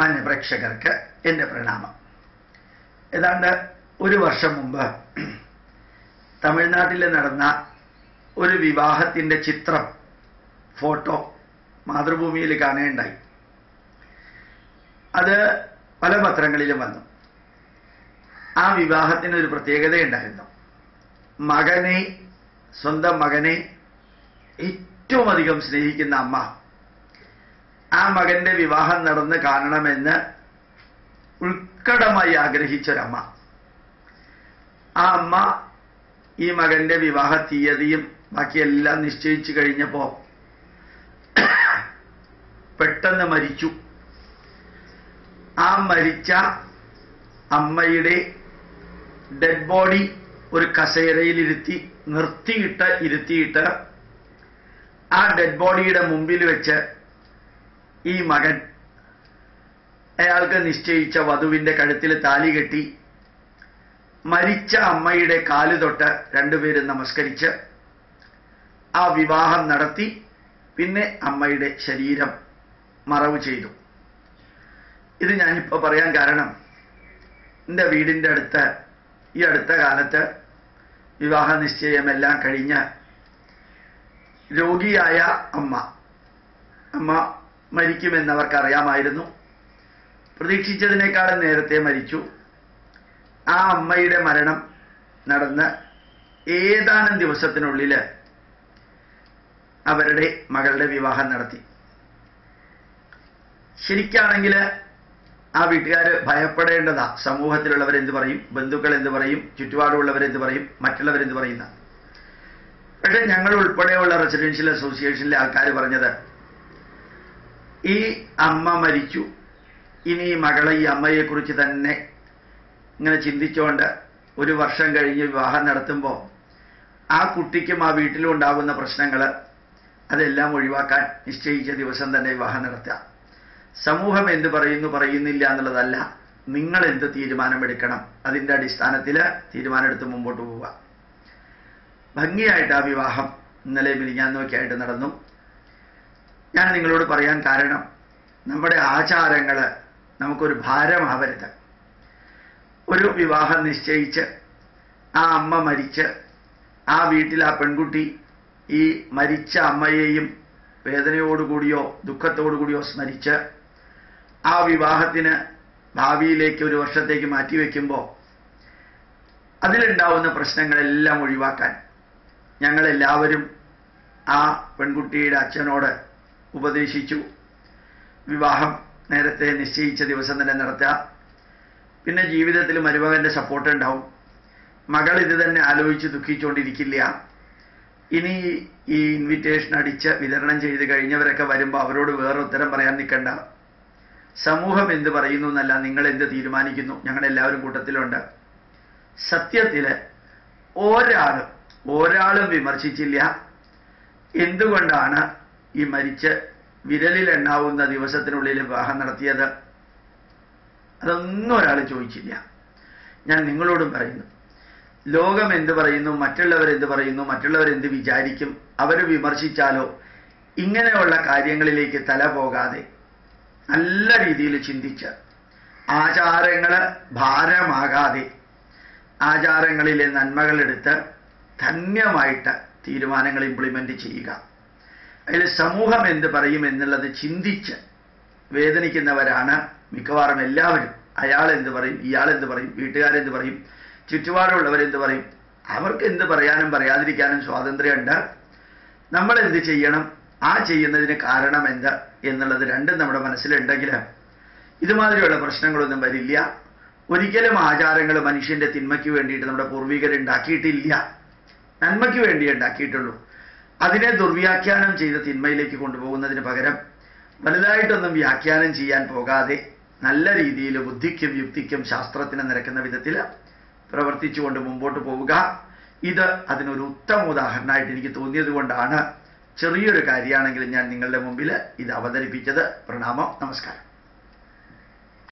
മാന്യ പ്രേക്ഷകർക്ക് എന്റെ പ്രണാമം. ഏതാണ്ട് ഒരു വർഷം മുമ്പ് തമിഴ്നാട്ടിൽ നടന്ന ഒരു വിവാഹത്തിന്റെ ചിത്രം ഫോട്ടോ മാതൃഭൂമിയിൽ കാണുകയുണ്ടായി അത് പല പത്രങ്ങളിലും വന്നു. ആ വിവാഹത്തിന് ഒരു പ്രത്യേകതയുണ്ടായിരുന്നു. മകനെ സ്വന്തം മകനെ ഏറ്റവും അധികം സ്നേഹിക്കുന്ന അമ്മ ആ മകന്റെ വിവാഹം നടന്ന് കാണണമെന്ന് ഉൾക്കടമായി ആഗ്രഹിച്ചൊരമ്മ. ആ അമ്മ ഈ മകന്റെ വിവാഹ തീയതിയും ബാക്കിയെല്ലാം നിശ്ചയിച്ചു കഴിഞ്ഞപ്പോ പെട്ടെന്ന് മരിച്ചു. ആ മരിച്ച അമ്മയുടെ ഡെഡ് ബോഡി ഒരു കസേരയിലിരുത്തി നിർത്തിയിട്ട് ഇരുത്തിയിട്ട് ആ ഡെഡ് ബോഡിയുടെ മുമ്പിൽ വെച്ച് ഈ മകൻ അയാൾക്ക് നിശ്ചയിച്ച വധുവിന്റെ കഴുത്തിൽ താലി കെട്ടി മരിച്ച അമ്മയുടെ കാൽ തൊട്ട് രണ്ടുപേരും നമസ്കരിച്ച് ആ വിവാഹം നടത്തി പിന്നെ അമ്മയുടെ ശരീരം മറവ് ചെയ്തു. ഇത് ഞാനിപ്പോൾ പറയാൻ കാരണം എന്റെ വീടിന്റെ അടുത്ത് ഈ അടുത്ത കാലത്ത് വിവാഹ നിശ്ചയമെല്ലാം കഴിഞ്ഞ് രോഗിയായ അമ്മ അമ്മ മരിക്കുമെന്നവർക്ക് അവർക്കറിയാമായിരുന്നു പ്രതീക്ഷിച്ചതിനേക്കാളും നേരത്തെ മരിച്ചു. ആ അമ്മയുടെ മരണം നടന്ന് ഏതാനും ദിവസത്തിനുള്ളിൽ അവരുടെ മകളുടെ വിവാഹം നടത്തി. ശരിക്കാണെങ്കിൽ ആ വീട്ടുകാർ ഭയപ്പെടേണ്ടതാ. സമൂഹത്തിലുള്ളവർ എന്ത് പറയും? ബന്ധുക്കൾ എന്ത് പറയും? ചുറ്റുപാടുള്ളവർ എന്ത് പറയും? മറ്റുള്ളവർ എന്ത് പറയുന്ന? പക്ഷെ ഞങ്ങൾ ഉൾപ്പെടെയുള്ള റെസിഡൻഷ്യൽ അസോസിയേഷനിലെ ആൾക്കാർ പറഞ്ഞത് ഈ അമ്മ മരിച്ചു. ഇനി ഈ മകളെ ഈ അമ്മയെക്കുറിച്ച് തന്നെ ഇങ്ങനെ ചിന്തിച്ചുകൊണ്ട് ഒരു വർഷം കഴിഞ്ഞ് വിവാഹം നടത്തുമ്പോൾ ആ കുട്ടിക്കും ആ വീട്ടിലും ഉണ്ടാകുന്ന പ്രശ്നങ്ങൾ അതെല്ലാം ഒഴിവാക്കാൻ നിശ്ചയിച്ച ദിവസം തന്നെ വിവാഹം നടത്തുക. സമൂഹം എന്ത് പറയുന്നു പറയുന്നില്ല എന്നുള്ളതല്ല നിങ്ങൾ എന്ത് തീരുമാനമെടുക്കണം അതിന്റെ അടിസ്ഥാനത്തിൽ തീരുമാനമെടുത്ത് മുമ്പോട്ട് പോവുക. ഭംഗിയായിട്ട് ആ വിവാഹം ഇന്നലെ മിനിഞ്ഞാന്നൊക്കെ ആയിട്ട് നടന്നു. ഞാൻ നിങ്ങളോട് പറയാൻ കാരണം നമ്മുടെ ആചാരങ്ങൾ നമുക്കൊരു ഭാരമാവരുത്. ഒരു വിവാഹം നിശ്ചയിച്ച് ആ അമ്മ മരിച്ച് ആ വീട്ടിൽ ആ പെൺകുട്ടി ഈ മരിച്ച അമ്മയെയും വേദനയോടുകൂടിയോ ദുഃഖത്തോടുകൂടിയോ സ്മരിച്ച് ആ വിവാഹത്തിന് ഭാവിയിലേക്ക് ഒരു വർഷത്തേക്ക് മാറ്റിവെക്കുമ്പോൾ അതിലുണ്ടാവുന്ന പ്രശ്നങ്ങളെല്ലാം ഒഴിവാക്കാൻ ഞങ്ങളെല്ലാവരും ആ പെൺകുട്ടിയുടെ അച്ഛനോട് ഉപദേശിച്ചു. വിവാഹം നേരത്തെ നിശ്ചയിച്ച ദിവസം തന്നെ നടത്തുക. പിന്നെ ജീവിതത്തിൽ മരുമകന്റെ സപ്പോർട്ട് ഉണ്ടാവും. മകൾ ഇത് തന്നെ ആലോചിച്ച് ദുഃഖിച്ചുകൊണ്ടിരിക്കില്ല ഇനി ഈ ഇൻവിറ്റേഷൻ അടിച്ച് വിതരണം ചെയ്ത് കഴിഞ്ഞവരൊക്കെ വരുമ്പോൾ അവരോട് വേറെ ഉത്തരം പറയാൻ നിൽക്കണ്ട. സമൂഹം എന്ത് പറയുന്നു എന്നല്ല നിങ്ങൾ എന്ത് തീരുമാനിക്കുന്നു? ഞങ്ങളെല്ലാവരും കൂട്ടത്തിലുണ്ട്. സത്യത്തിൽ ഒരാളും ഒരാളും വിമർശിച്ചില്ല. എന്തുകൊണ്ടാണ് ഈ മരിച്ച് വിരലിൽ എണ്ണാവുന്ന ദിവസത്തിനുള്ളിൽ വിവാഹം നടത്തിയത്? അതൊന്നും ഒരാൾ ചോദിച്ചില്ല. ഞാൻ നിങ്ങളോടും പറയുന്നു. ലോകം എന്ത് പറയുന്നു മറ്റുള്ളവർ എന്ത് പറയുന്നു മറ്റുള്ളവർ എന്ത് വിചാരിക്കും അവർ വിമർശിച്ചാലോ ഇങ്ങനെയുള്ള കാര്യങ്ങളിലേക്ക് തല പോകാതെ നല്ല രീതിയിൽ ചിന്തിച്ച് ആചാരങ്ങൾ ഭാരമാകാതെ ആചാരങ്ങളിലെ നന്മകളെടുത്ത് ധന്യമായിട്ട് തീരുമാനങ്ങൾ ഇംപ്ലിമെന്റ് ചെയ്യുക. അതിൽ സമൂഹം എന്ത് പറയും എന്നുള്ളത് ചിന്തിച്ച് വേദനിക്കുന്നവരാണ് മിക്കവാറും എല്ലാവരും. അയാൾ എന്ത് പറയും ഇയാൾ എന്ത് പറയും വീട്ടുകാരെന്ത് പറയും ചുറ്റുപാടുള്ളവരെന്ത് പറയും? അവർക്ക് എന്ത് പറയാനും പറയാതിരിക്കാനും സ്വാതന്ത്ര്യമുണ്ട്. നമ്മൾ എന്ത് ചെയ്യണം? ആ ചെയ്യുന്നതിന് കാരണം എന്ത് എന്നുള്ളത് രണ്ടും നമ്മുടെ മനസ്സിലുണ്ടെങ്കിൽ ഇതുമാതിരിയുള്ള പ്രശ്നങ്ങളൊന്നും വരില്ല. ഒരിക്കലും ആചാരങ്ങൾ മനുഷ്യന്റെ തിന്മയ്ക്ക് വേണ്ടിയിട്ട് നമ്മുടെ പൂർവികരുണ്ടാക്കിയിട്ടില്ല. നന്മയ്ക്ക് വേണ്ടി ഉണ്ടാക്കിയിട്ടുള്ളൂ. അതിനെ ദുർവ്യാഖ്യാനം ചെയ്ത് തിന്മയിലേക്ക് കൊണ്ടുപോകുന്നതിന് പകരം വലുതായിട്ടൊന്നും വ്യാഖ്യാനം ചെയ്യാൻ പോകാതെ നല്ല രീതിയിൽ ബുദ്ധിക്കും യുക്തിക്കും ശാസ്ത്രത്തിന് നിരക്കുന്ന വിധത്തിൽ പ്രവർത്തിച്ചുകൊണ്ട് മുമ്പോട്ട് പോവുക. ഇത് അതിനൊരു ഉത്തമ ഉദാഹരണമായിട്ട് എനിക്ക് തോന്നിയത് കൊണ്ടാണ് ചെറിയൊരു കാര്യമാണെങ്കിലും ഞാൻ നിങ്ങളുടെ മുമ്പിൽ ഇത് അവതരിപ്പിച്ചത്. പ്രണാമം. നമസ്കാരം.